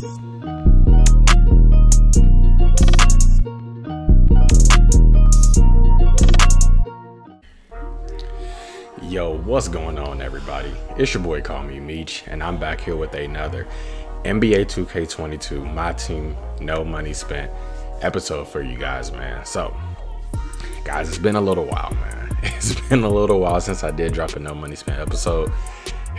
Yo, what's going on, everybody? It's your boy, Call Me Meech, and I'm back here with another NBA 2K22, my team, no money spent episode for you guys, man. So, guys, it's been a little while, man. It's been a little while since I did drop a no money spent episode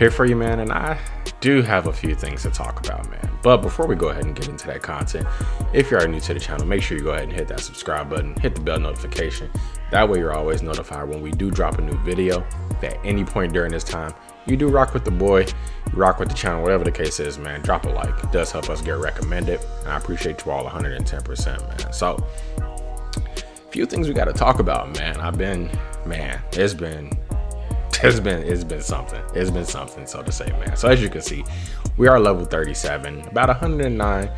here for you, man, and I do have a few things to talk about, man. But before we go ahead and get into that content, if you are new to the channel, make sure you go ahead and hit that subscribe button, hit the bell notification. That way you're always notified when we do drop a new video. At any point during this time, you do rock with the boy, rock with the channel, whatever the case is, man, drop a like. It does help us get recommended. And I appreciate you all 110%, man. So, few things we got to talk about, man. I've been, man, it's been it's been it's been something. It's been something so to say man. So as you can see we are level 37 about 109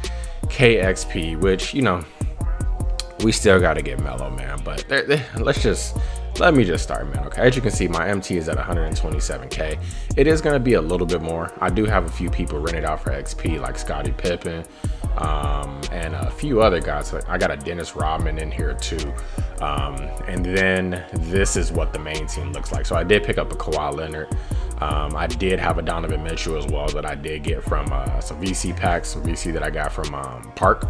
kxp which you know we still got to get Melo man but they're, they're, let's just let me just start man okay as you can see my mt is at 127k it is going to be a little bit more i do have a few people rented out for xp like scottie pippen um, and a few other guys. I got a Dennis Rodman in here too. Um, and then this is what the main team looks like. So I did pick up a Kawhi Leonard. Um, I did have a Donovan Mitchell as well that I did get from uh, some VC packs, some VC that I got from um, Park.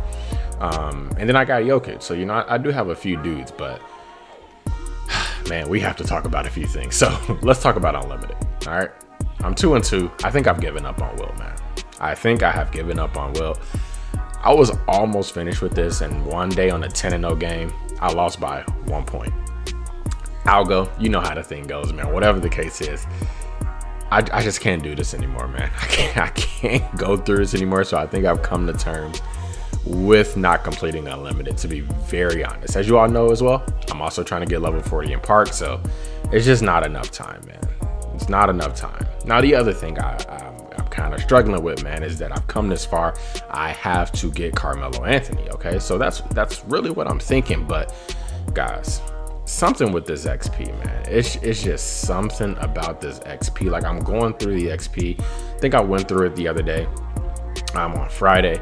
Um, and then I got Jokic. So, you know, I, I do have a few dudes, but man, we have to talk about a few things. So let's talk about Unlimited. All right. I'm two and two. I think I've given up on Wilt, man. I think I have given up on Wilt. I was almost finished with this, and one day on a 10 and 0 game, I lost by one point. I'll go. You know how the thing goes, man. Whatever the case is, I, I just can't do this anymore, man. I can't, I can't go through this anymore. So I think I've come to terms with not completing unlimited, to be very honest. As you all know as well, I'm also trying to get level 40 in park, so it's just not enough time, man. It's not enough time. Now, the other thing I, I kind of struggling with, man, is that I've come this far. I have to get Carmelo Anthony. Okay, so that's that's really what I'm thinking. But guys, something with this XP, man. It's it's just something about this XP. Like I'm going through the XP. I think I went through it the other day. I'm um, on Friday.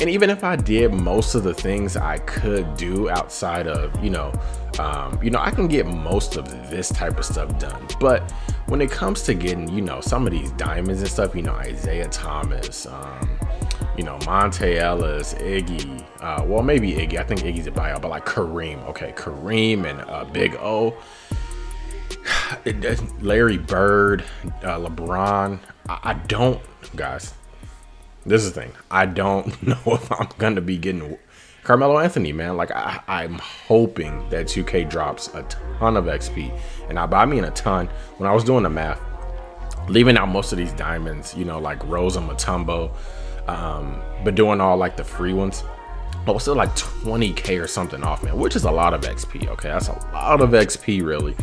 And even if I did most of the things I could do outside of, you know, um, you know, I can get most of this type of stuff done. But when it comes to getting, you know, some of these diamonds and stuff, you know, Isaiah Thomas, um, you know, Monta Ellis, Iggy, uh, well, maybe Iggy. I think Iggy's a buyout, but like Kareem, okay, Kareem and uh, Big O, Larry Bird, uh, LeBron. I, I don't, guys. This is the thing. I don't know if I'm gonna be getting Carmelo Anthony, man. Like I, I'm hoping that 2K drops a ton of XP, and I, by I mean a ton. When I was doing the math, leaving out most of these diamonds, you know, like Rosa Mutombo, um, but doing all like the free ones, I was still like 20k or something off, man, which is a lot of XP. Okay, that's a lot of XP, really.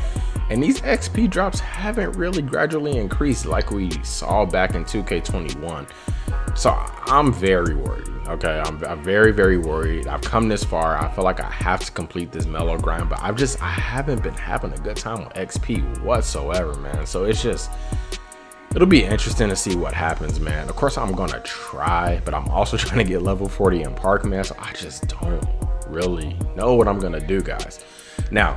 And these XP drops haven't really gradually increased like we saw back in 2K21. So I'm very worried. Okay, I'm, I'm, very, very worried. I've come this far. I feel like I have to complete this Melo grind, but I've just, I haven't been having a good time with XP whatsoever, man. So it's just, it'll be interesting to see what happens, man. Of course, I'm gonna try, but I'm also trying to get level 40 in Park, man. So I just don't really know what I'm gonna do, guys. Now,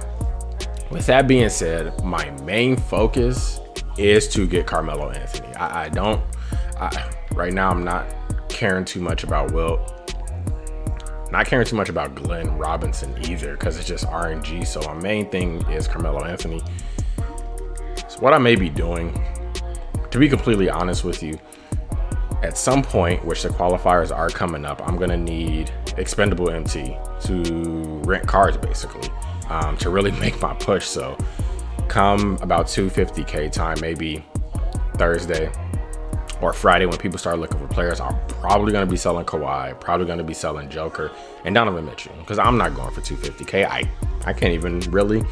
with that being said, my main focus is to get Carmelo Anthony. I, I don't, I, right now, I'm not caring too much about Wilt. Not caring too much about Glenn Robinson either, because it's just RNG. So my main thing is Carmelo Anthony. So what I may be doing, to be completely honest with you, at some point, which the qualifiers are coming up, I'm gonna need expendable MT to rent cars basically um, to really make my push. So come about 250k time, maybe Thursday, or Friday when people start looking for players, I'm probably going to be selling Kawhi, probably going to be selling Joker and Donovan Mitchell because I'm not going for 250k. I I can't even really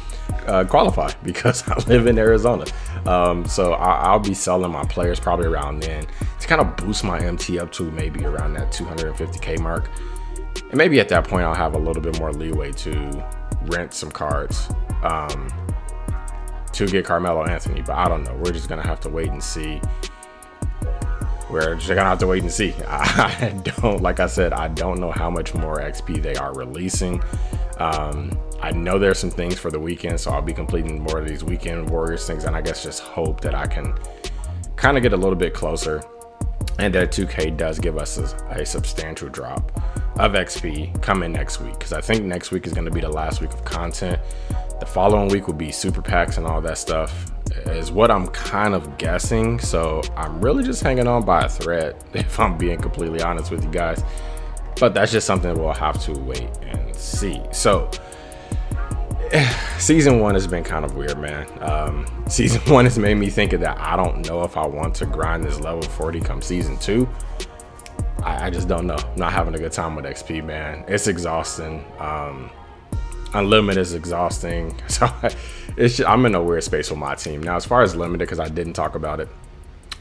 uh, qualify because I live in Arizona. Um, so I, will be selling my players probably around then to kind of boost my MT up to maybe around that 250k mark. And maybe at that point I'll have a little bit more leeway to rent some cards um, to get Carmelo Anthony. But I don't know. We're just gonna have to wait and see we're just gonna have to wait and see. I don't, like I said, I don't know how much more XP they are releasing. Um, I know there's some things for the weekend, so I'll be completing more of these weekend warriors things, and I guess just hope that I can kind of get a little bit closer, and that 2K does give us a, a substantial drop of XP coming next week, because I think next week is going to be the last week of content. The following week will be super packs and all that stuff is what I'm kind of guessing. So I'm really just hanging on by a thread, if I'm being completely honest with you guys. But that's just something we'll have to wait and see. So season one has been kind of weird, man. Um, season one has made me think that I don't know if I want to grind this level 40 come season two. I, I just don't know. I'm not having a good time with XP, man. It's exhausting. Um, unlimited is exhausting. So it's just, I'm in a weird space with my team now. As far as limited, because I didn't talk about it,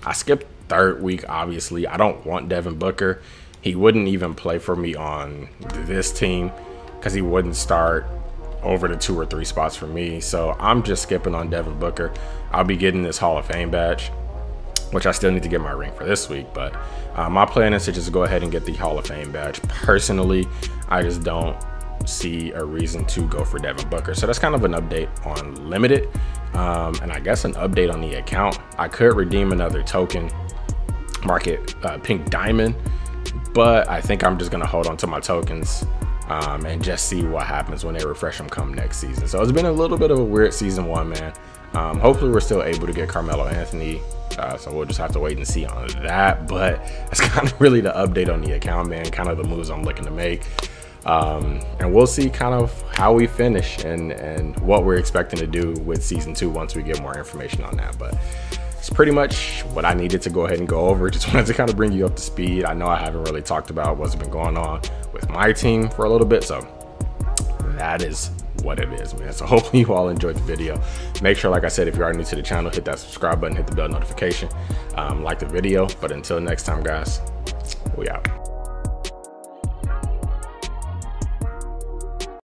I skipped third week. Obviously, I don't want Devin Booker. He wouldn't even play for me on this team because he wouldn't start over the two or three spots for me. So I'm just skipping on Devin Booker. I'll be getting this Hall of Fame badge, which I still need to get my ring for this week. But uh, my plan is to just go ahead and get the Hall of Fame badge. Personally, I just don't see a reason to go for Devin Booker. So that's kind of an update on limited. Um, and I guess an update on the account. I could redeem another token, market uh, pink diamond, but I think I'm just gonna hold on to my tokens um, and just see what happens when they refresh them come next season. So it's been a little bit of a weird season one, man. Um, hopefully we're still able to get Carmelo Anthony. Uh, so we'll just have to wait and see on that. But that's kind of really the update on the account, man. Kind of the moves I'm looking to make. Um, and we'll see kind of how we finish and, and what we're expecting to do with season two once we get more information on that. But it's pretty much what I needed to go ahead and go over. Just wanted to kind of bring you up to speed. I know I haven't really talked about what's been going on with my team for a little bit. So that is what it is, man. So hopefully you all enjoyed the video. Make sure, like I said, if you are new to the channel, hit that subscribe button, hit the bell notification, um, like the video. But until next time, guys, we out.